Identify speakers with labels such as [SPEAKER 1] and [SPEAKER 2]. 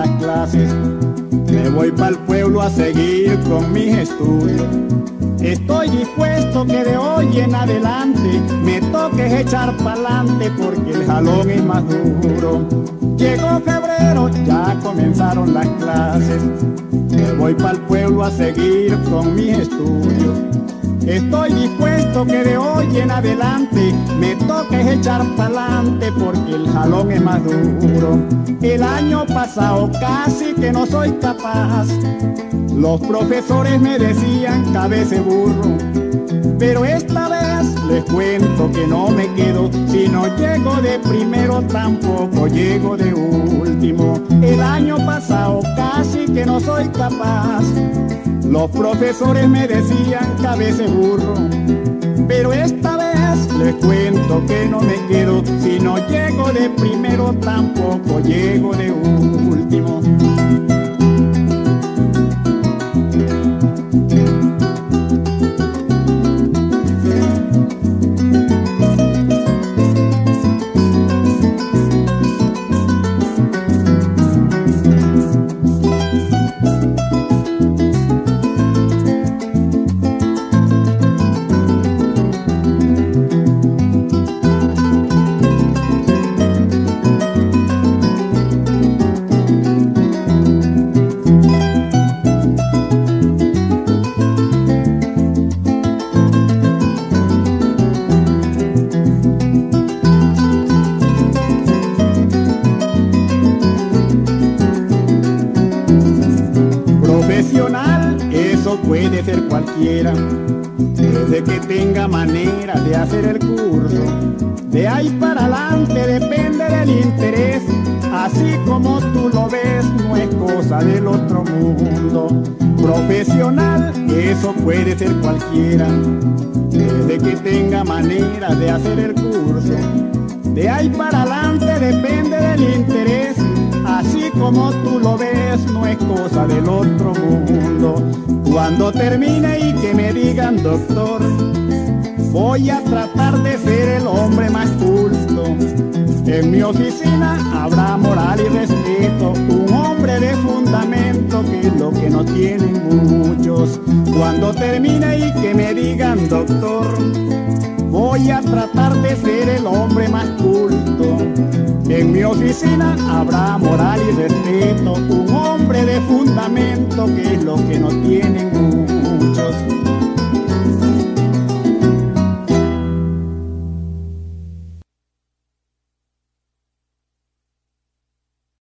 [SPEAKER 1] las clases. Me voy para el pueblo a seguir con mis estudios. Estoy dispuesto que de hoy en adelante me toque echar pa'lante porque el jalón es más duro. Voy para el pueblo a seguir con mis estudios. Estoy dispuesto que de hoy en adelante me toque echar pa'lante porque el jalón es más duro. El año pasado casi que no soy capaz. Los profesores me decían cabece burro. Pero esta vez les cuento que no me quedo. Si no llego de primero tampoco llego de último. El año pasado casi que no soy capaz. Los profesores me decían cabece burro, pero esta vez les cuento que no me quedo, si no llego de primero tampoco llego de último. Eso puede ser cualquiera, desde que tenga manera de hacer el curso. De ahí para adelante depende del interés, así como tú lo ves, no es cosa del otro mundo. Profesional, eso puede ser cualquiera, desde que tenga manera de hacer el curso. De ahí para adelante depende del interés, como tú lo ves, no es cosa del otro mundo. Cuando termine y que me digan doctor, voy a tratar de ser el hombre más culto. En mi oficina habrá moral y respeto, un hombre de fundamento que es lo que no tienen muchos. Cuando termine y que me digan doctor, voy a tratar de ser el hombre más culto. En mi oficina habrá moral y respeto, un hombre de fundamento que es lo que no tienen.